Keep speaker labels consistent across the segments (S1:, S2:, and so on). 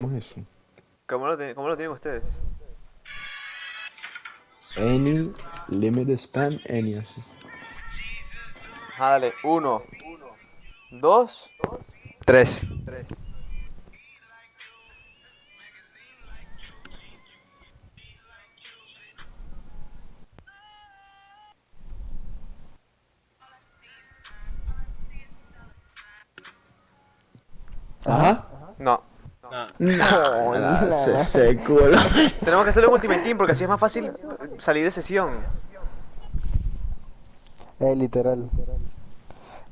S1: ¿Cómo es eso?
S2: ¿Cómo lo, tienen- cómo lo tienen ustedes?
S1: Any, limit span, any así.
S2: Ah, dale. Uno. Dos. Tres.
S1: Ajá.
S2: No.
S3: No.
S1: No,
S4: no.
S1: se la...
S2: Tenemos que hacerlo en Ultimate Team porque así es más fácil salir de sesión.
S4: Eh, literal.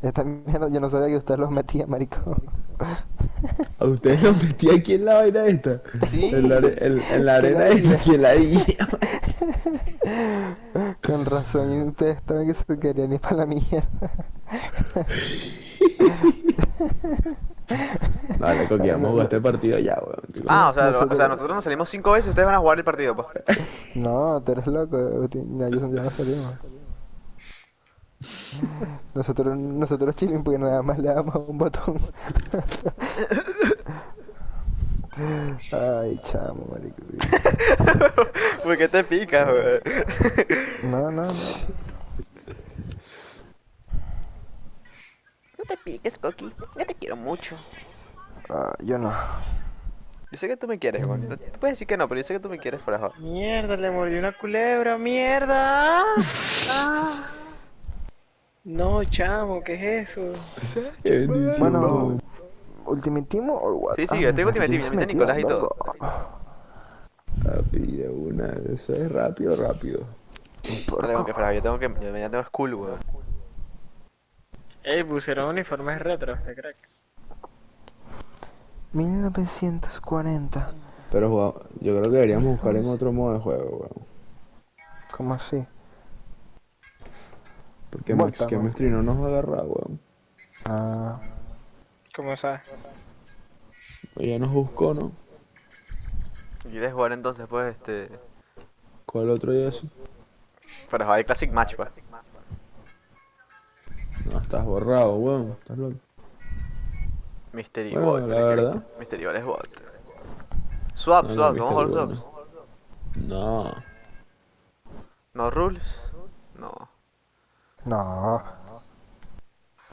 S4: Esta mierda, yo no sabía que usted los metía, marico.
S1: ¿A ustedes los metí aquí en la vaina esta?
S2: Sí.
S1: En la, en, en la arena esta, aquí en la isla.
S4: Con razón, y ustedes también que se querían ir para la mierda.
S1: Vale, Coqui, vamos a jugar este partido ya, weón.
S2: Ah, o sea, lo- o
S4: Nosotros-
S2: sea, nosotros nos salimos cinco veces y ustedes van a jugar el partido, pues.
S4: No, tú eres loco. Ya, yo, ya no salimos. Nosotros, nosotros chilling porque nada más le damos a un botón. Ay, chamo, marico.
S2: ¿Por qué te picas, weón?
S4: No, no, no.
S2: No te piques, Coqui. Yo te quiero mucho.
S4: Ah, yo no.
S2: Yo sé que tú me quieres, weón. Tú puedes decir que no, pero yo sé que tú me quieres fuera de joda.
S3: Mierda, le mordió una culebra, mierda. Ah. No, chamo, ¿qué es eso?
S4: Bueno, ¿Ultimate Team o what?
S2: Sí, sí, yo tengo Ultimate Team,
S4: ya
S2: yo metí a Nicolás y todo.
S1: Papi, de una, eso es rápido, rápido.
S2: No tengo que fuera, yo tengo que. Yo ya tengo school, weón.
S3: Ey, pusieron uniformes retro, este crack.
S4: 1940.
S1: Pero yo creo que deberíamos buscar en otro modo de juego, weón.
S4: ¿Cómo así?
S1: Porque Max Chemistry no nos agarra, weón.
S4: Ah,
S3: ¿Cómo sabes?
S1: Ella nos buscó, ¿no?
S2: ¿Quieres jugar entonces, pues, este.
S1: ¿Cuál otro y eso?
S2: Para jugar el Classic Match, pues?
S1: No, estás borrado, weón. Estás loco.
S2: Mystery
S1: Bueno,
S2: Ball,
S1: la
S2: ¿qué quieres
S1: verdad.
S2: tú? Mystery Ball es bot. Swap,
S1: No, no,
S2: swap, vamos a jugar swaps.
S1: No.
S2: No rules. No.
S4: no.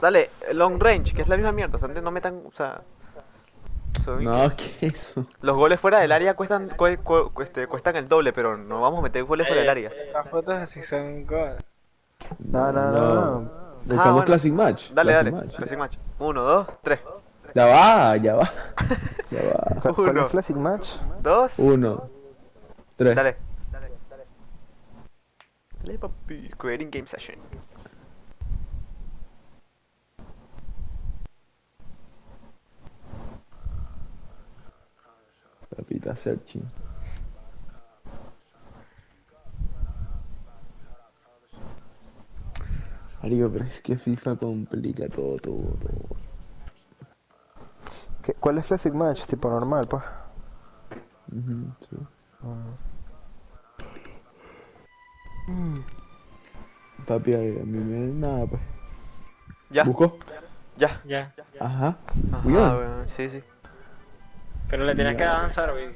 S2: Dale, long range, que es la misma mierda. o sea, no metan, o sea.
S1: No, ¿qué es eso?
S2: Los goles fuera del área cuestan, cu- cu- este, cuestan el doble, pero no vamos a meter goles fuera del área.
S3: Las fotos así son god.
S4: No, no, no, no.
S2: Ah, bueno.
S1: Classic Match.
S2: Dale,
S1: Classic
S2: dale.
S1: Match.
S2: Classic Match. Uno, dos, tres.
S1: Ya va, ya va. Ya va.
S4: ¿Cuál, cuál
S2: Uno.
S4: es Classic Match?
S2: Dos.
S1: Uno. Tres.
S2: Dale. Dale, papi. Creating game session.
S1: Papita searching. Marico, pero es que FIFA complica todo, todo, todo.
S4: ¿Qué- ¿Cuál es Classic Match? Tipo normal, pues.
S1: Ujú, sí. Papi, a a mí me nada, pues.
S2: Ya,
S1: ¿Busco?
S2: ya.
S3: Ya.
S1: Ajá.
S2: Ajá, weón, Sí, sí.
S3: Pero le tienes que avanzar, güey.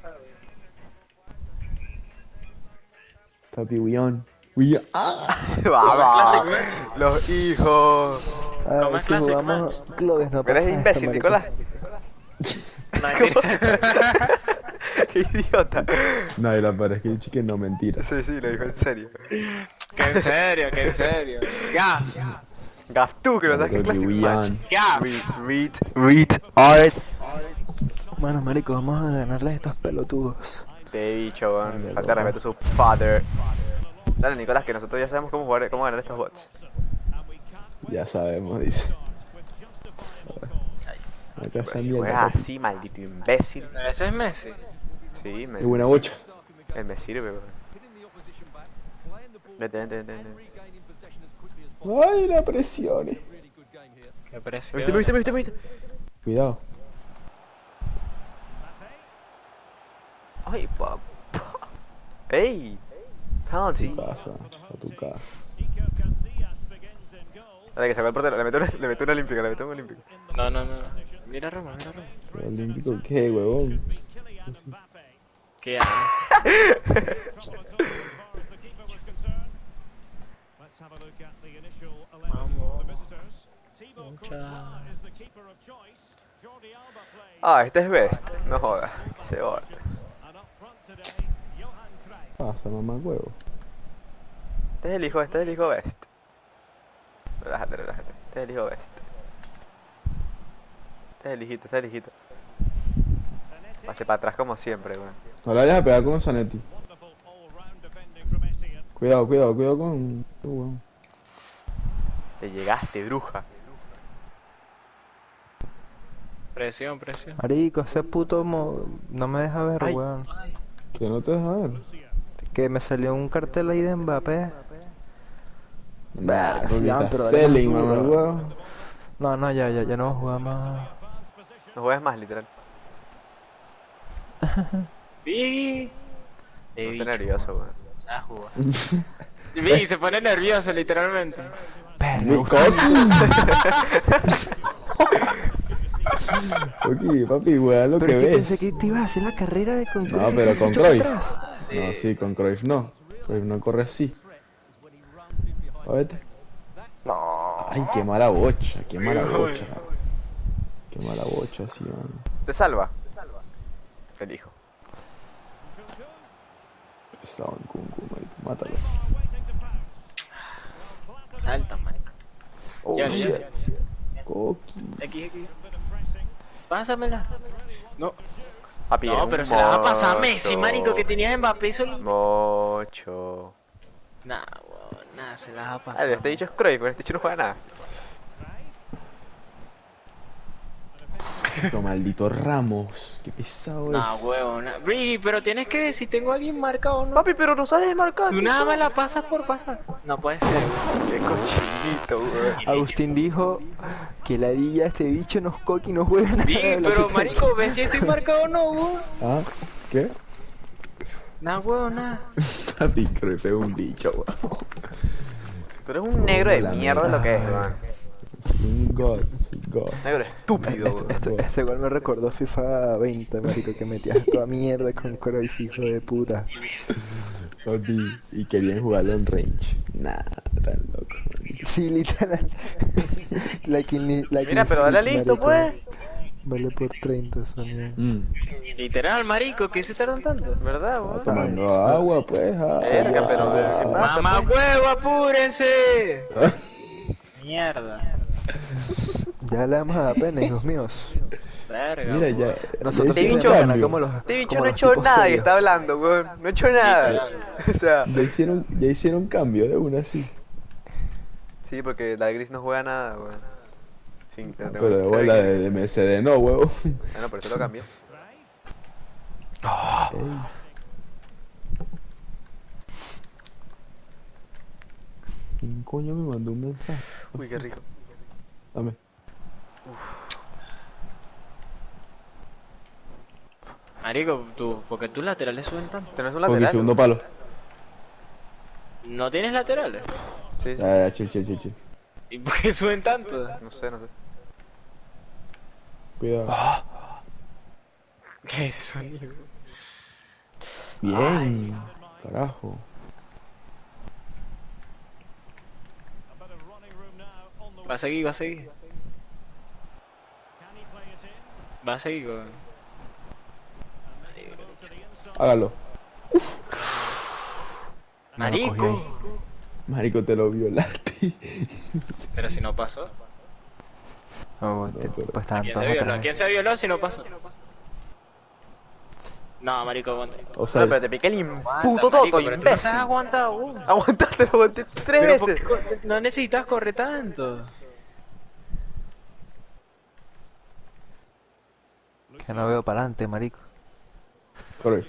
S1: Papi, Wion. Wion. ¡Ah!
S3: Classic Match.
S2: Los hijos.
S3: ¿Cómo es
S4: si jugamos clubes no
S2: Eres
S4: pasa esto,
S2: imbécil. Nicolás.
S3: Mentira.
S2: Qué idiota.
S1: No, y la verdad es que el chique no mentira.
S2: Sí, sí, lo dijo en serio.
S3: que en serio, que en serio. Ya.
S2: Gaf, tú que no sabes
S1: Papi,
S2: Classic. Match.
S3: Ya.
S2: Read, read, read, art.
S4: Bueno, marico, vamos a ganarles a estos pelotudos.
S2: Te he dicho, weón. Falta respeto a su father. Dale, Nicolás, que nosotros ya sabemos cómo jugar, cómo ganar estos bots.
S1: Ya sabemos, dice. Acá
S2: si juegas así, maldito imbécil.
S3: Ese es Messi.
S2: Sí, me,
S1: buena bocha.
S2: él me sirve, weón. Vete, vete, vete, vete.
S1: Ay, la presión. eh.
S3: Qué presión.
S2: ¿Viste, viste, viste, viste?
S1: Cuidado.
S2: Ay, papá. ¡Ey!
S1: A
S2: Penalty.
S1: tu casa. A tu casa.
S2: Dale, que sacó el portero. Le metió una, le metió una olímpica, le metió un olímpico.
S3: No, no, no. Mira Roma, mira Roma.
S1: ¿Olímpico qué, huevón?
S3: ¿Qué haces? Mucha-
S2: Ah, este es Best. No jodas. Se joda.
S1: Pasa, mamá huevo.
S2: Este es el hijo, este es el hijo Best. Relájate, relájate. Este es el hijo Best. Este es hijito. Pase para atrás como siempre, weón.
S1: No la vayas a pegar con Zanetti. Cuidado, cuidado, cuidado con. con huevón.
S2: Te llegaste, bruja.
S3: Presión, presión.
S4: Marico, ese puto mo... no me deja ver,
S2: Ay.
S4: weón.
S1: Que no te deja ver.
S4: Que me salió un cartel ahí de Mbappé. Pero
S1: Selling, mamá.
S4: No, no, ya, ya, ya no voy a jugar más.
S2: No juegues más, literal.
S3: Vi.
S2: No estés nervioso, weón.
S3: Vi, se pone nervioso, literalmente.
S1: Mi coqui. Coqui, papi, weá lo que
S4: Pero es que
S1: ves.
S4: pensé que te ibas a hacer la carrera de con
S1: No, pero con Cruyff. No, sí, con Cruyff no. Cruyff no corre así. A vete.
S4: No.
S1: Ay, qué mala bocha, qué mala bocha. Qué mala bocha, sí, man.
S2: ¿Te salva? El hijo.
S1: Pesado en Kunku, marico, mátalo.
S3: Salta, marico.
S1: Oh,
S3: Ya,
S1: shit.
S3: ya.
S1: Coqui.
S3: Aquí, aquí. Pásamela. No,
S2: Papi,
S3: no pero se la va a pasar a Messi, marico, que tenías Mbappé solito.
S2: Mocho.
S3: Nah, weón, nada, se la va a
S2: Ah,
S3: pasar.
S2: este dicho es Cruyff, pero este dicho no juega nada.
S1: Pero maldito Ramos. Qué pesado
S3: Nah,
S1: es.
S3: huevón. nah. Bri, pero tienes que ver si tengo a alguien marcado o no.
S2: Papi, pero no sabes marcar.
S3: Tú
S2: ¿qué
S3: nada más la pasas por pasar. No puede ser, weón.
S2: Qué cochinito, weón.
S4: Agustín dijo que la dilla este bicho nos coqui no juega nada.
S3: Pero marico, ve si estoy marcado o no, weón.
S1: ¿Ah? ¿Qué?
S3: Nah, huevón, nada.
S1: Papi, Cruyff es un bicho, weón.
S2: Tú eres un negro de mierda lo que es, weón.
S1: Es un god, es un god.
S2: Negro estúpido,
S4: Este, este, este gol me recordó FIFA 20, marico, que metías toda mierda con Cruyff, hijo de puta.
S1: Y querían jugarlo en range. Nah, tan loco. marico.
S4: Sí, literal. la que, la
S2: Mira, pero dale listo, pues.
S4: Vale por 30, Sonia.
S1: Mm.
S3: Literal, marico, ¿qué se tardan tanto?
S2: ¿Verdad, weón?
S1: tomando agua, pues. ah,
S2: Verga, pero,
S1: ah,
S2: ¿qué pasa?
S3: ¡Mamá
S2: pues.
S3: huevo, apúrense! Mierda.
S4: Ya le damos a la pena, hijos míos.
S3: Verga.
S1: Mira,
S3: weón.
S1: ya.
S4: Nosotros
S2: Este bicho-
S1: hicieron cambio.
S4: como los.
S2: Este bicho
S4: como
S2: no ha hecho nada y
S4: serios.
S2: está hablando, weón. No ha hecho nada. O sea,
S1: Ya hicieron, ya hicieron cambio de una así.
S2: sí, porque la gris no juega nada, weón. Sin, no tengo-
S1: Pero de bola MSD no, huevo.
S2: Bueno, por eso lo cambié.
S1: Ey. ¿Quién coño me mandó un mensaje?
S2: Uy, qué rico.
S1: Dame.
S3: Marico, tú, porque tus laterales suben tanto.
S2: ¿Tenés un lateral?
S1: segundo palo.
S3: ¿No tienes laterales?
S2: Sí, sí.
S1: Ya, chill, chill, chill, chill.
S3: ¿Y por qué suben tanto?
S2: No sé, no sé.
S1: Cuidado.
S3: ¿Qué es ese sonido?
S1: Bien. Carajo.
S3: Va a seguir, va a seguir. Va a seguir, weón.
S1: Hágalo.
S3: Marico.
S1: Marico, te lo violaste.
S3: Pero si no pasó.
S4: Oh, te-
S1: pero-
S4: pues
S3: ¿Quién se violó? ¿Quién se violó si no pasó? No, marico, aguanta.
S1: O sea,
S2: sea, pero te piqué el
S3: marico,
S2: toto,
S3: no
S2: imbécil.
S3: aún.
S2: Aguantaste, lo aguanté tres
S3: Pero ¿por
S2: veces.
S3: no necesitas correr tanto.
S4: Que no veo para adelante, marico.
S1: Cruyff.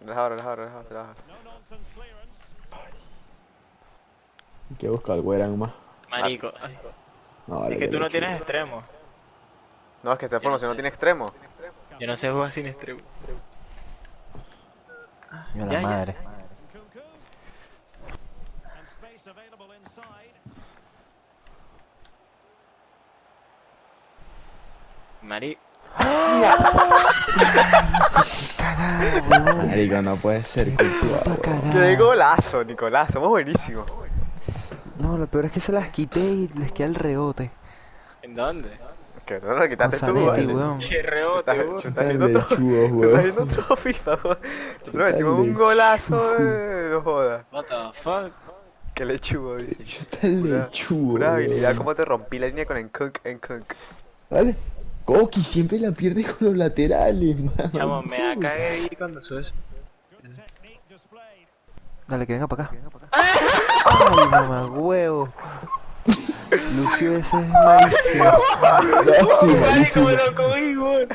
S2: Relajado, relajado, relajado, relajado.
S1: Hay que buscar algo eran más.
S3: Marico, ay,
S1: No, vale,
S3: es que
S1: ya
S3: tú no tienes extremo.
S2: No, es que esta formación no tiene extremo.
S3: Yo no sé jugar sin extremo.
S4: Yo
S3: Ya,
S4: la
S3: ya.
S4: madre.
S3: Mari...
S1: Marico, no puede ser cultura.
S2: ¡Qué golazo, Nicolás! Somos buenísimos.
S4: No, lo peor es que se las quité y les queda el rebote.
S3: ¿En dónde?
S2: Que no lo quitaste tú,
S4: weón.
S3: Che rebote, weón.
S2: estás
S1: Estás
S2: viendo otro, FIFA, weón. Nosotros metimos un golazo, eh, no jodas.
S3: What the fuck?
S2: Qué lechugo, dice.
S1: Yo tan lechugo,
S2: Pura habilidad, cómo te rompí la línea con Nkunk, Nkunk.
S1: ¿Vale? Koki siempre la pierde con los laterales, man.
S3: Chamo, me da cague ahí cuando subes.
S4: Dale, que venga para acá. Ay, mamá, huevo. Lucio ese es malísimo.
S1: No, sí, malísimo.
S3: me lo cogí, weón.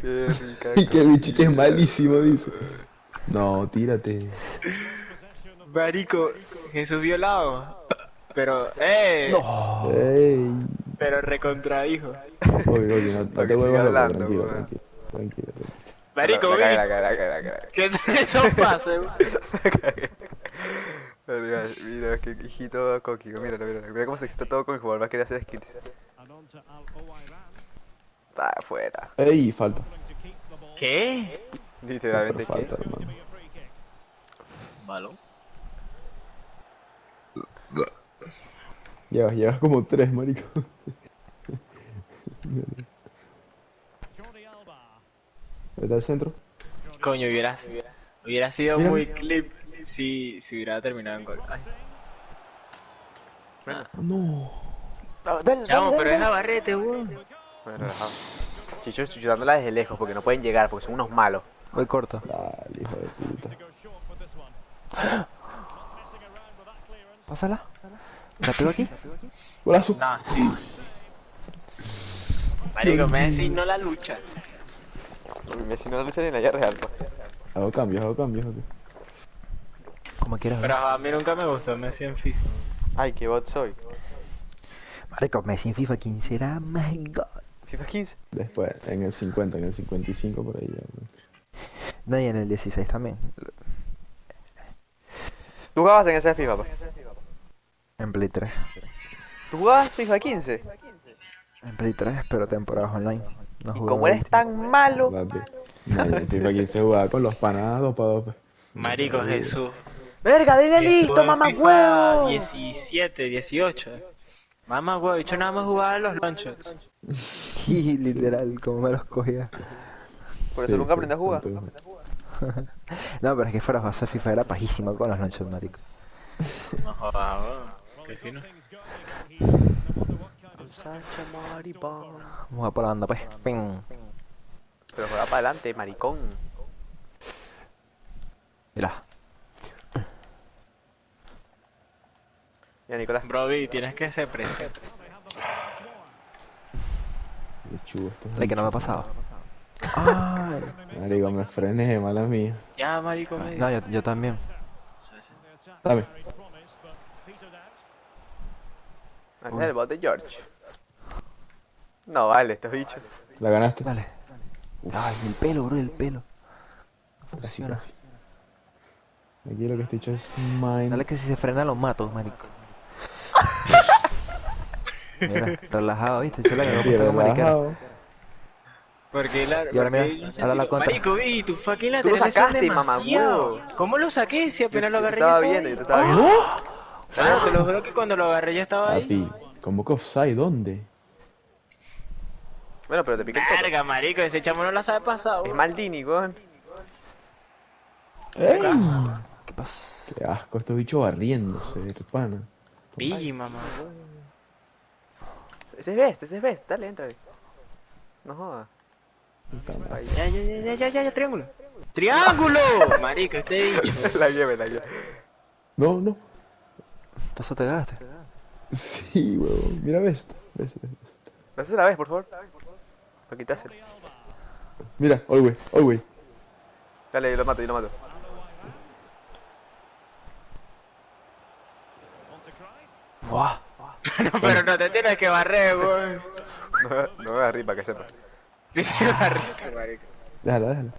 S2: Qué rica.
S1: Y que el bichito es malísimo, dice. No, tírate.
S3: Marico, Jesús violado. Pero, eh,
S1: Ey.
S3: pero recontradijo.
S1: Oye, oye, no, no te
S2: que
S1: vuelvas
S2: hablando,
S1: tranquilo,
S2: weón.
S1: tranquilo, tranquilo, tranquilo.
S3: Marico,
S2: la, la,
S3: vi
S2: la, la, la, la, la, la,
S3: que son esos pases.
S2: Mira, mira, qué hijito Coqui, míralo, míralo. Mira cómo se excita todo con el jugador, va a querer hacer skills. Está afuera.
S1: Ey, falta.
S3: ¿Qué?
S2: Literalmente,
S1: Pero
S2: ¿qué?
S1: falta, hermano.
S3: Balón.
S1: Llevas, llevas como tres, marico. ¿Está el centro?
S3: Coño, hubiera, hubiera sido
S1: Mira.
S3: muy clip si, si hubiera terminado en gol. Ay.
S1: No.
S3: Chamo, pero es Navarrete, weón.
S2: Bueno, relajado. Chicho chutándola desde lejos porque no pueden llegar, porque son unos malos.
S4: Voy corto.
S1: Dale, hijo de puta.
S4: Pásala. ¿La pego aquí?
S1: Golazo.
S3: No, sí. Marico, Messi no la lucha.
S2: Messi no lucha ni en la vida real, pues.
S1: Hago cambios, hago cambios. ok.
S4: Como quieras ver.
S3: Pero a mí nunca me gustó Messi en FIFA.
S2: Ay, qué bot soy.
S4: Marico, Messi en FIFA 15 era my god.
S2: FIFA 15.
S1: Después, en el 50, en el 55 por ahí. ya, ¿no?
S4: Y en el 16 también.
S2: ¿Tú jugabas en ese FIFA, pues?
S4: En Play 3.
S2: ¿Tú jugabas FIFA 15?
S4: En Play 3, pero temporadas online. No
S2: Y como eres tan malo,
S1: Papi. No, FIFA 15 jugaba con los panas dos para dos. pues.
S3: Marico, Jesús.
S2: ¡Verga, dile listo, mamá huevo!
S3: 17, 18. Mamá huevo, yo nada más jugaba los launchers.
S4: Y literal, como me los cogía.
S2: Por eso
S1: Sí,
S2: nunca aprendí a jugar.
S4: No, pero es que fuera a hacer FIFA era pajísima con los launchers, marico.
S3: No jodas, weón. Que si no.
S4: Vamos a por la banda, pues. Ping.
S2: Pero juega para adelante, maricón.
S4: Mira.
S2: Ya, Nicolás.
S3: Broby, tienes que ser presente.
S1: Lechugo, esto es
S4: La que no me ha pasado. Ay.
S1: Marico, me frené, mala mía.
S3: Ya, marico,
S4: No,
S3: medio.
S4: yo, yo también.
S1: Dame.
S2: Este es el bot de George. No, vale, estos bichos.
S1: La ganaste.
S4: Dale. Ay, el pelo, bro, el pelo. Funciona.
S1: casi. Aquí lo que estoy hecho es mine.
S4: Dale que si se frena los mato, marico. Mira, relajado, ¿viste? Yo la que me
S1: Sí, relajado.
S3: Porque la.
S4: Y ahora mira, ahora la contra.
S3: Marico, vi, tu fucking
S2: Tú lo sacaste, mamá.
S3: ¿Cómo lo saqué si
S2: Yo,
S3: apenas
S2: yo
S3: lo
S2: te
S3: agarré?
S2: estaba
S3: ya
S2: viendo, yo te
S3: estaba
S2: estaba
S3: ahí?
S2: viendo.
S3: Ah, te lo juro que cuando lo agarré ya estaba ahí.
S1: Papi, ¿cómo que offside? ¿Dónde?
S2: Bueno, pero te piqué el.
S3: Verga, marico, ese chamo no la sabe pasado.
S2: Es Maldini, weón.
S1: ¡Ey!
S4: ¿Qué pasa?
S1: Qué asco, estos bichos barriéndose, pana.
S3: Pille, mamá.
S2: Ese es best, ese es best. Dale, entra. No jodas.
S1: Puta madre.
S2: Ahí.
S3: Ya, ya, ya, ya, ya, ya, ya, triángulo. ¡Triángulo! Marico, este bicho.
S2: la lleve, la lleve.
S1: No, no.
S4: ¿Paso te cagaste?
S1: Sí, huevón. Mira, ves. ves, ves, ves.
S2: Dásela la vez, por favor. Lo quitaste.
S1: Mira, Always, Always.
S2: Dale, lo mato, yo lo mato.
S4: Buah.
S3: No, pero no te tienes que barrer, weón.
S2: No, me- no me voy arriba, que sepa.
S3: Sí te barriste, marico.
S1: Déjala, déjala.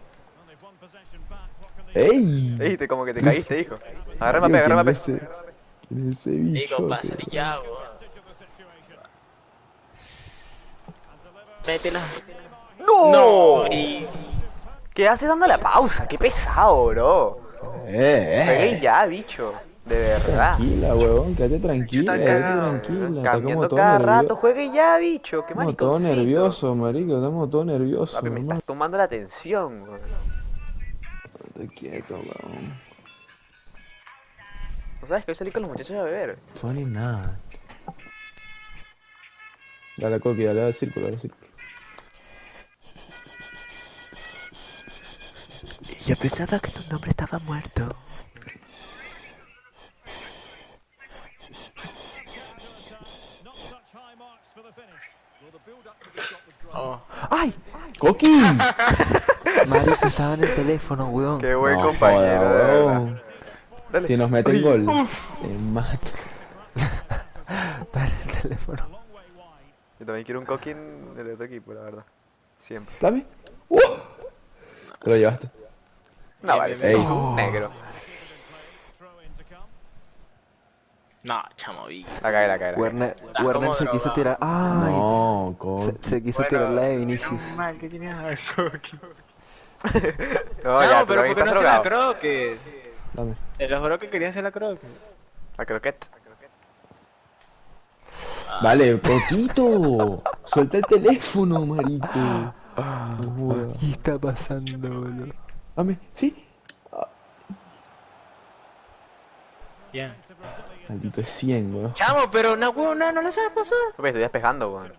S1: ¡Ey!
S2: Viste, como que te caíste, hijo. Agarra el agarra el
S1: ¿quién
S2: mapé.
S1: es ese- ¿Quién es ese bicho?
S3: Digo, pasa ya, weón. Métela.
S2: ¡No!
S3: No, y...
S2: ¿Qué haces dando la pausa? ¡Qué pesado, bro!
S1: Eh,
S2: Pegué
S1: eh.
S2: ya, bicho. De verdad.
S1: Tranquila, huevón, quédate tranquila, quédate tranquila.
S2: Cambiando cada rato,
S1: nervioso.
S2: juegue ya, bicho. Qué
S1: Estamos todo nervioso, marico, estamos todo nerviosos.
S2: Papi, me estás tomando la atención, weón.
S1: Quieto, huevón.
S2: ¿No sabes que hoy salí con los muchachos a beber?
S1: Tony nada. Dale, Coqui, dale al círculo, dale al círculo.
S2: Yo pensaba que tu nombre estaba muerto.
S3: Oh.
S4: ¡Ay!
S1: ¡Coqui!
S4: Marico, estaba en el teléfono, weón.
S2: Qué buen
S1: No
S2: compañero, de verdad. Dale.
S1: Si nos meten gol, te mato.
S4: En el teléfono.
S2: Yo también quiero un coquín del otro equipo, la verdad. Siempre.
S1: Dame. ¡Uh! Te lo llevaste.
S2: No, vale,
S3: bien.
S2: un negro.
S3: No, chamo, vi.
S2: La cae, la cae.
S4: Werner, Werner se quiso tirar. ¡Ay!
S1: No, Coqui.
S4: Se, se quiso tirar la de Vinicius.
S3: mal que tienes al Coqui.
S2: No,
S3: Chamo,
S2: ya,
S3: pero ¿por qué no hace la
S2: drogado.
S1: Dame.
S3: Te lo juro que quería hacer la croque.
S2: La croqueta.
S1: Dale, Coquito. Suelta el teléfono, marico. No jodas.
S4: ¿Qué está pasando, boludo?
S1: Dame, sí.
S3: Bien.
S1: Maldito es 100, weón.
S3: Chamo, pero una huevona no la sabes pasar.
S2: Estoy despejando, weón.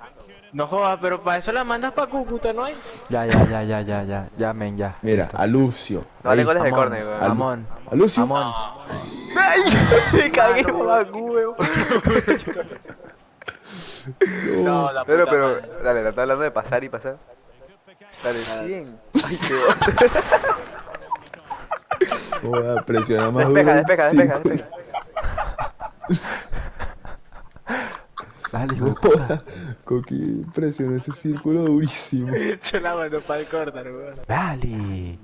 S3: No jodas, pero para eso la mandas pa' Cúcuta, ¿no hay?
S4: Ya, ya, ya, ya, ya, ya. Ya, men, ya.
S1: Mira, a Lucio.
S2: No vale
S1: Ahí.
S2: goles de córner, weón.
S4: Amón.
S1: A Lucio.
S4: Amón.
S2: ¡Ay! Me cagué, mamá, huevo.
S3: No, la
S2: Pero, pero, dale, está hablando de pasar y pasar. Dale, 100. Ay, qué
S1: Joda, presiona más
S2: Despeja, despeja, despeja, despeja.
S4: Dale, hijo de puta.
S1: Joda, Coqui presiona ese círculo durísimo.
S3: Yo la mando para el córner, weón.
S4: Dale.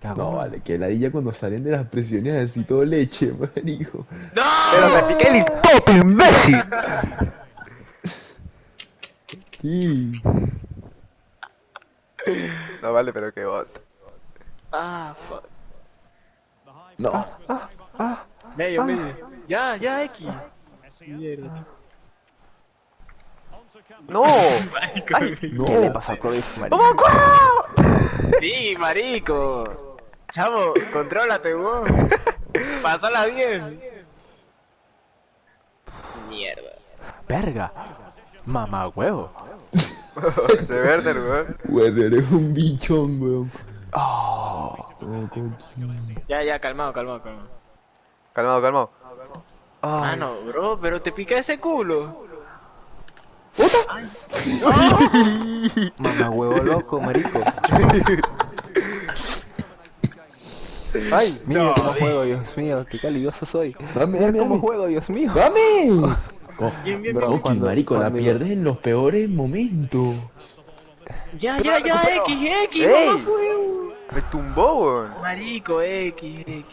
S4: Cagón.
S1: No, vale, que ladilla cuando salen de las presiones así todo leche, marico.
S2: Pero me piqué el tope, imbécil.
S1: Y...
S2: No vale, pero que bot.
S3: Ah, fuck.
S1: No.
S3: Medio, medio. Ya, ya, X. Mierda.
S2: ¡No!
S1: No.
S4: ¿Qué le pasó a marico?
S2: ¡Vamos!
S3: Sí, marico. Chavo, contrólate, weón. Pásala bien. Mierda.
S4: Verga. Mamá huevo.
S2: De Werner, weón.
S1: Weón, eres un bichón, weón.
S4: Oh.
S3: Ya, ya, calmado, calmado, calmado.
S2: Calmado, calmado.
S3: Ah,
S2: Ay,
S3: no, bro, pero te pica ese culo.
S4: Mamá huevo loco, marico.
S2: ay.
S4: Mira cómo juego, Dios mío. Qué calidoso soy.
S1: Dame, dame,
S4: cómo
S1: dame.
S4: juego, Dios mío.
S1: ¡Dame! Co-
S3: Bien, bien,
S4: Bro,
S3: bien.
S1: Coqui,
S4: cuando-
S1: marico, la pierdes en los peores momentos.
S3: Ya, ya, ya, X, X,
S2: ¡Ey! Me tumbó, weón.
S3: Marico, X, X.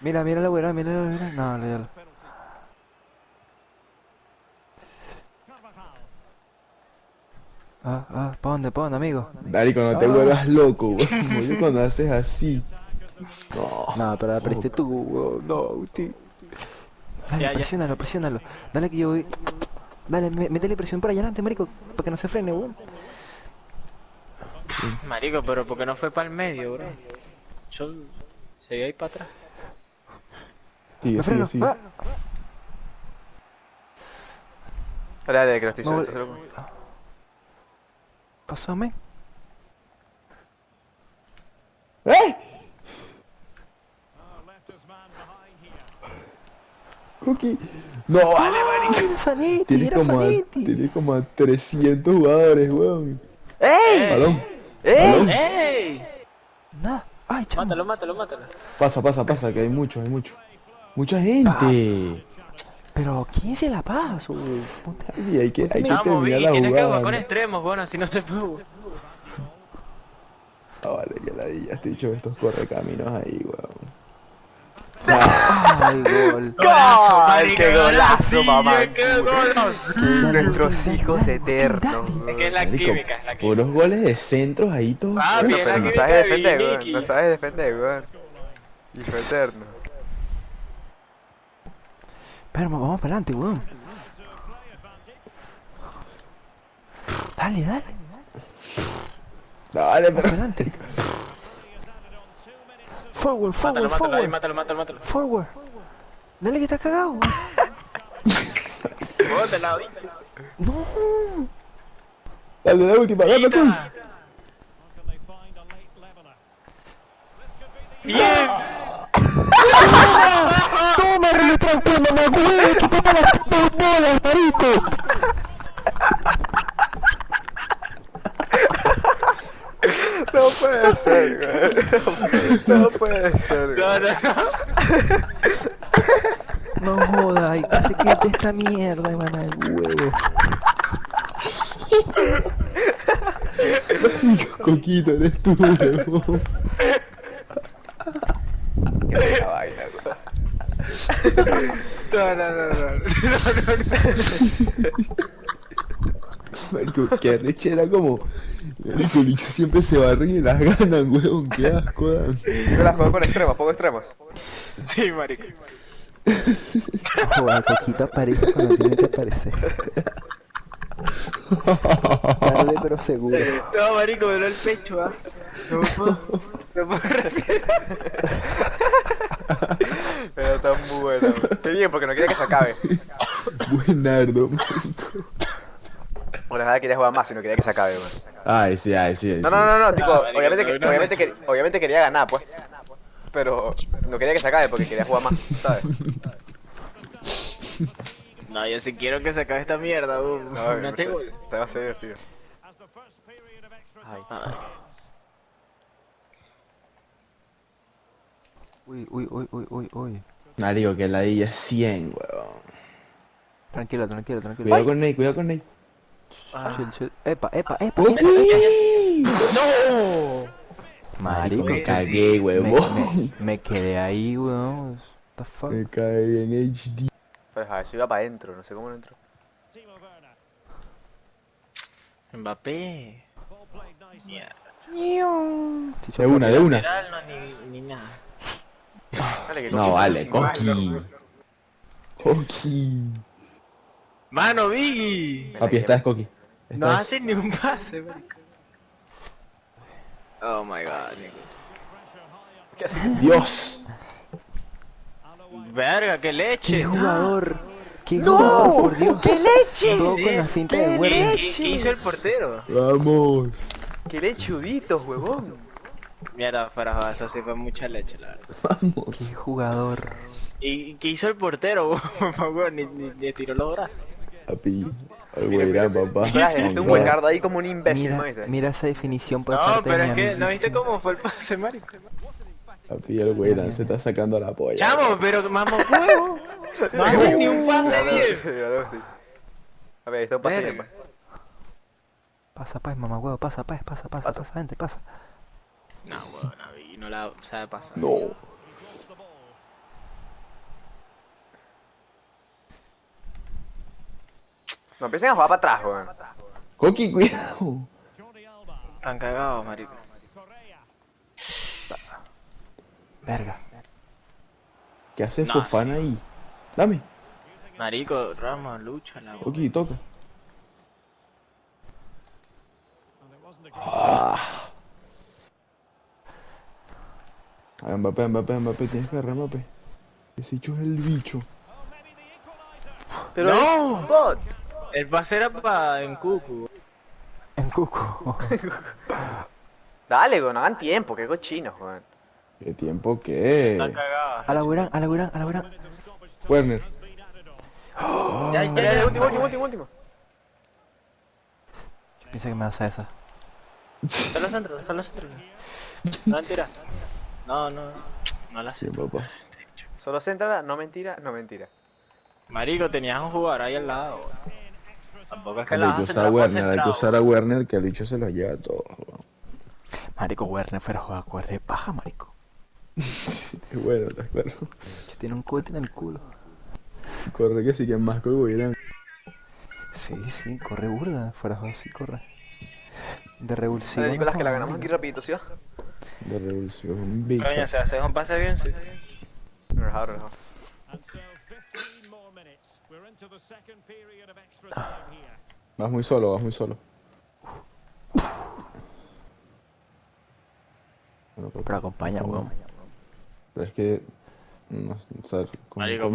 S4: Mira, mira la güera, mira la güera. No, no, ya. Ah, ah, ¿pa' dónde, pa' dónde, amigo?
S1: Marico, no te
S4: Ah.
S1: vuelvas loco, weón. Como yo cuando haces así. No.
S4: No, pero la perdiste tú, weón. No, tío. Dale,
S3: Ya, ya.
S4: presiónalo. Dale que yo voy. Dale, métele presión por allá adelante, marico. Para que no se frene, weón.
S3: Marico, pero ¿por qué no fue para el medio, bro? Yo seguí ahí para atrás.
S1: Sigue,
S4: Me
S1: sigue,
S4: freno.
S1: sigue.
S4: Ah.
S2: Dale, dale, que lo estoy
S4: No,
S2: suelto. Solo-
S4: Pásame.
S1: ¡Eh! Cookie. No, vale, marico.
S4: Saniti,
S1: Tienes
S4: era
S1: como, a, tienes como a 300 jugadores, weón.
S2: ¡Ey!
S1: Balón.
S2: ¡Ey!
S1: Balón.
S3: ¡Ey!
S4: Nada. Ay, chamo.
S3: Mátalo, mátalo, mátalo.
S1: Pasa, pasa, pasa, que hay mucho, hay mucho. Mucha gente.
S4: Pero, ¿quién se la pasó, weón? Ponte-
S1: Y hay que, hay que
S3: Vamos,
S1: terminar la jugada.
S3: con
S1: ¿no?
S3: extremos, bueno, así no se puede.
S1: Ah, vale, que la ya estoy dicho estos correcaminos ahí, weón.
S4: Ay, gol.
S2: ¡Gol! ¡Qué golazo, mamá!
S3: qué golazo.
S2: Nuestros hijos eternos.
S3: Es que es la química, es la química.
S1: Puros goles de centros ahí todos.
S3: Ah,
S2: Pero no sabes
S3: de
S2: defender, weón. No sabes defender, weón. Hijo eterno.
S4: Pero vamos para adelante, weón. Dale, dale.
S1: Dale,
S4: Vamos
S1: pero.
S4: para adelante. Forward,
S3: Mátalo,
S4: forward,
S3: mátalo ahí,
S4: forward.
S3: mátalo, mátalo, mátalo.
S4: Forward. Dale que está cagado. weón. No.
S1: Dale, la última, gana tú.
S3: Bien.
S4: Toma, retracto, mamá, güey. Tapa las dos bolas, marico.
S2: No puede ser, weón. No puede ser,
S3: No,
S2: weón.
S3: no, no.
S4: No jodas, ay, que se quede esta mierda, hermana de huevo.
S1: Coquito, eres tú, weón.
S2: Qué buena vaina, weón.
S3: No, no, no, no. No, no, no.
S1: Marico, qué arrechera como. Marico, Licho siempre se barren y las ganan, weón. Qué asco.
S2: Yo las juego con extremos, pongo extremos.
S3: Sí, marico.
S4: Joder, Coquito aparece cuando tiene que aparecer. Tarde pero seguro.
S3: No, marico, me duele el pecho, ah. No puedo. No puedo respirar.
S2: Pero tan weón. Qué bien, porque no quiere que se acabe.
S1: Buenardo, marico.
S2: O la verdad quería jugar más y no quería que se acabe, weón.
S1: Ay, sí, ay, sí.
S2: No,
S1: sí.
S2: no, no, no, tipo, obviamente, que,
S3: no,
S2: obviamente, que, obviamente quería ganar, pues. Pero no quería que se acabe porque quería jugar más, ¿sabes?
S3: No, yo sí quiero que se acabe esta mierda.
S2: No,
S3: No te voy.
S2: te va a ser divertido. Ay.
S3: Ay.
S4: Uy, uy, uy, uy, uy, uy.
S1: Marico, que la es 100, weón.
S4: Tranquilo, tranquilo, tranquilo.
S1: Cuidado con Ney, cuidado con Ney.
S4: Chill, chill. Epa, epa, epa.
S1: ¡Ok!
S3: ¡No!
S1: Marico, me
S3: sí.
S1: cagué,
S4: Me,
S1: huevón.
S4: me, me quedé ahí, weón. What the fuck?
S1: Me cagué en HD.
S2: Pero a ver, eso iba para adentro, no sé cómo no entró.
S3: Mbappé. Mierda.
S4: Chicho,
S1: De una, de una.
S3: Lateral, no, ni, ni nada.
S2: Dale,
S1: No, vale. Coqui. Coqui.
S3: Mano, Biggie.
S1: Papi,
S2: la
S1: esta es
S2: llevo.
S1: Coqui.
S3: No
S1: es.
S3: hace ni un pase, marico. Oh my god, Nico.
S2: ¿Qué haces?
S1: Dios.
S3: Verga, qué leche.
S4: ¡Qué jugador! ¡Qué jugador, por Dios! ¡Qué leche!
S3: Sí,
S4: con la finta
S3: ¿qué-
S4: de huevo.
S3: ¿Qué, qué hizo el portero?
S1: Vamos.
S2: ¡Qué lechuditos, huevón!
S3: Mierda, para joder, eso sí fue mucha leche, la verdad.
S1: Vamos.
S4: ¡Qué jugador!
S3: ¿Y qué hizo el portero? weón? ni, ni, ni tiró los brazos.
S1: Papi. El güey papá.
S2: Dejaste un gardo ahí como un imbécil, ¿no
S4: Mira, mira esa definición por
S3: No,
S4: parte
S3: pero
S4: de
S3: es
S4: mi
S3: que, ¿no viste cómo fue el pase, marico?
S1: Papi, el güey se está sacando la polla.
S3: Chamo, pero mamá huevo. No hace ni un pase bien.
S2: A ver, esto es un pase bien, pues.
S4: Pasa, pues, mamá huevo, pasa, pues, pasa, pasa,
S2: Pasa.
S4: pasa, vente, pasa.
S3: No, weón, y no la sabe pasar.
S1: No.
S2: No empiecen a jugar para atrás, weón.
S1: Coqui, cuidado.
S3: Están cagados, marico.
S4: Verga.
S1: ¿Qué hace
S3: No,
S1: Fofana ahí? Dame.
S3: Marico, Ramos, lucha la
S1: Coqui, toca. Ah. Ay, Mbappé, Mbappé, Mbappé, tienes que agarrar Mbappé. Ese bicho es el bicho.
S2: Pero
S3: No.
S2: bot.
S3: El pase era para en Cucu.
S4: En cuco.
S2: Dale, weón, no hagan tiempo, qué cochinos, weón.
S1: ¿Qué tiempo qué?
S4: A la Buran, a la Buran, a la Buran.
S1: Werner.
S3: Ya,
S2: Ya,
S3: ya,
S2: ya,
S3: ya.
S2: último, último, último, último.
S4: Yo pensé que me vas a esa.
S3: Solo centro, solo centro. No mentira. No, no. No la
S1: Sí,
S3: sé.
S1: papá.
S2: Solo centra, no mentira, no mentira.
S3: Marico, tenías un jugador ahí al lado. Tampoco es que la vas a
S1: Werner, hay que usar a Werner que el bicho se los lleva a todos.
S4: Marico, Werner fuera a jugar, corre paja, marico.
S1: Es bueno, ¿te acuerdas?
S4: Que tiene un cohete en el culo.
S1: Corre que sí que es más que el Guairán.
S4: Sí, sí, corre burda, fuera a jugar, sí, corre. De revulsivo.
S2: Nicolás, que la ganamos aquí rapidito, ¿sí?
S1: De revolución. Bicha.
S3: Coño, se hace un pase bien, sí.
S2: Relajado, relajado.
S5: And so 15 more minutes. We're into the second period of extra time here.
S1: Vas muy solo, vas muy solo. Bueno, pero,
S4: Pero acompaña, weón.
S1: pero es que. No sé, o sea, ¿cómo,
S3: Marico.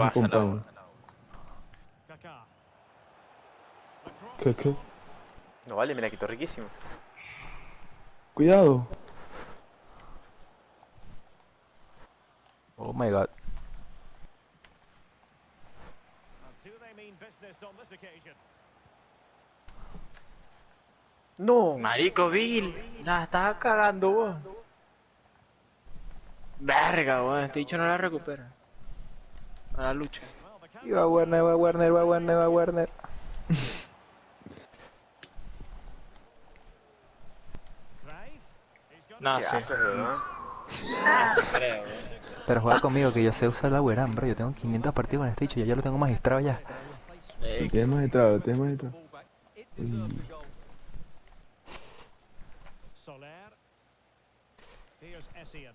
S1: ¿Qué, qué?
S2: No vale, me la quitó riquísimo.
S1: Cuidado.
S4: Oh my god.
S5: Do they mean business on this occasion?
S2: No.
S3: Marico, Bill, la estás cagando, vos. Verga, weón, este dicho no la recupera. A la lucha.
S4: Y va Werner, va Werner, va Werner, va Werner.
S3: No,
S2: ¿Qué
S3: sí. Creo, weón.
S4: Pero juega conmigo que yo sé usar la Weran, bro. Yo tengo 500 partidos con este dicho, ya, ya lo tengo magistrado ya.
S1: Lo tienes magistrado, lo tienes magistrado.
S5: Essien.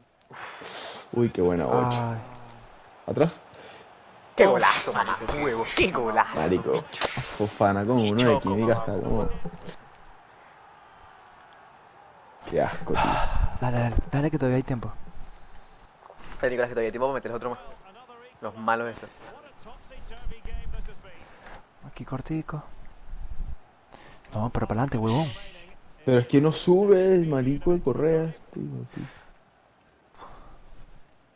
S1: Uy, qué buena bocha.
S4: Ay,
S1: ¿Atrás?
S2: ¡Qué golazo, mamá! ¡Huevo! ¡Qué golazo!
S1: Marico. Fofana con uno de química hasta como. Qué asco, tío.
S4: dale, dale, dale que todavía hay tiempo.
S2: Dale, Nicolás, que todavía hay tiempo para meterles otro más. Los malos estos.
S4: Aquí cortico. No, pero para adelante, huevón.
S1: Pero es que no sube el marico de Correas, tío, tío.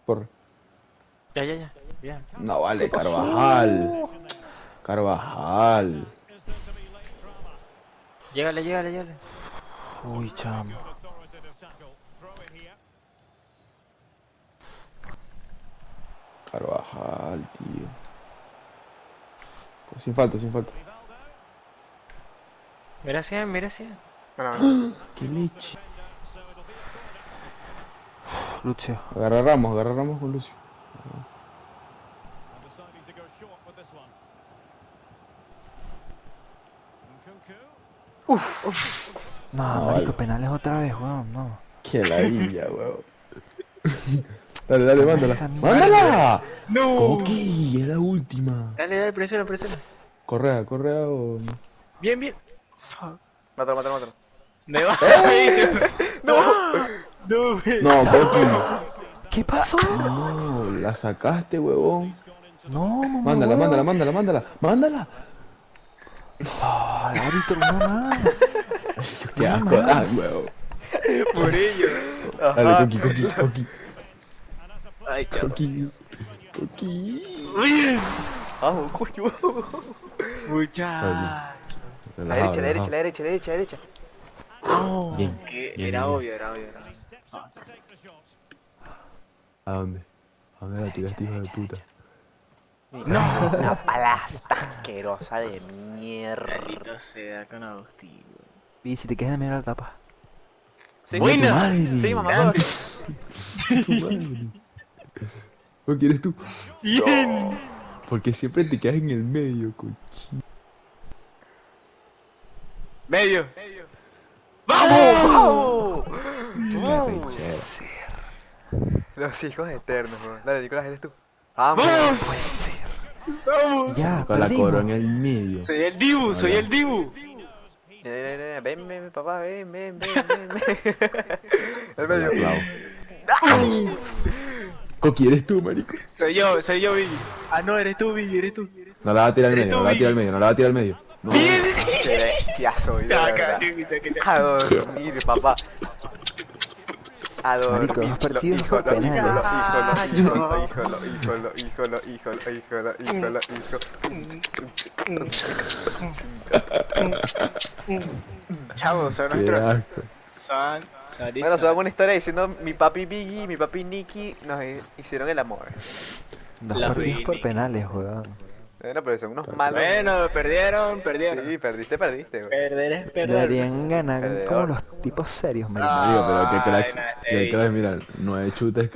S1: Corre.
S3: Ya, ya, ya. Ya.
S1: No vale, Carvajal. Carvajal.
S3: Llégale, llégale, llégale.
S4: Uy, chamo.
S1: Carvajal, tío. Pues Sin falta, sin falta.
S5: Rivaldo.
S3: Mira así, mira así.
S2: Bueno, bueno.
S1: Qué leche.
S4: Lucio.
S1: Agarra Ramos, agarra a Ramos con Lucio.
S5: And deciding to go short with this one. Nkunku.
S4: No,
S1: No,
S4: marico,
S1: vale.
S4: penales otra vez, weón, no.
S1: Qué ladilla, weón. Dale, dale, mándala. ¡Mándala!
S3: No.
S1: Coqui, es la última.
S3: Dale, dale, presiona, presiona.
S1: Correa, correa o no.
S3: Bien, bien. Fuck.
S2: Mátalo, mátalo, mátalo.
S3: Me va, bicho. No. No.
S1: No, Coqui.
S4: ¿Qué pasó?
S1: No, la sacaste, huevón.
S4: No, mamá.
S1: Mándala, mándala, mándala, mándala. Mándala.
S4: Ah, el árbitro, no más.
S1: Qué asco, ah, huevón.
S3: Por ello.
S1: Dale. Coqui, Coqui, Coqui.
S3: Ay, chao.
S1: Coqui. Coqui.
S2: Vamos, coño.
S3: muchacho.
S2: La derecha, la derecha, la derecha, la derecha, la derecha.
S3: No.
S1: Bien,
S3: que
S1: bien,
S3: era
S1: bien.
S3: obvio, era obvio. Era obvio.
S5: Shot.
S1: ¿A dónde? ¿A dónde la tiraste, hijo de puta?
S2: No. Una palasta asquerosa de mierda.
S3: Maldito sea con Agustín.
S4: Y si te quedas de mirar la tapa.
S2: Sí,
S3: Buena.
S2: Sí, mamá.
S1: Tu madre. ¿O quieres tú?
S3: Bien.
S1: Porque siempre te quedas en el medio, cochi.
S3: Medio.
S2: ¡Vamos!
S1: Qué
S2: ¡Vamos!
S1: arrechera.
S2: Los hijos eternos, weón. Dale, Nicolás, eres tú. ¡Vamos!
S3: ¡Vamos! ¡Vamos!
S4: Ya,
S1: Con la coro en el medio.
S3: Soy el Dibu, soy el Dibu.
S2: Ven, ven, ven, papá, ven, ven, ven, ven, ven. El medio.
S1: Clavo. Coqui, eres tú, marico.
S3: Soy yo, soy yo, Biggie. Ah, no, eres tú, Biggie, eres tú.
S1: No la va a tirar al medio, no la va a tirar al medio, no la va a tirar al medio. No.
S2: Qué bestia soy, de verdad. A dormir, papá. A dormir.
S4: Marico, dos partidos
S2: Híjolo,
S4: por
S2: híjolo,
S4: penales.
S2: híjolo, híjolo, híjolo, híjolo, híjolo, híjolo, híjolo, híjolo.
S3: Chavos, son nuestros. Son
S2: Bueno, subamos una historia diciendo mi papi Biggie y mi papi Nicky nos hi- hicieron el amor.
S4: Dos
S3: La
S4: partidos por penales, weón.
S2: Bueno, pero son unos malos.
S3: Bueno, perdieron, perdieron.
S2: Sí, perdiste, perdiste, güey.
S3: Perder es perder.
S4: Deberían ganar
S2: Perdedor.
S4: como los tipos serios, marico.
S3: Ah,
S1: pero qué cracks,
S3: ey.
S1: cracks, mira, nueve chutes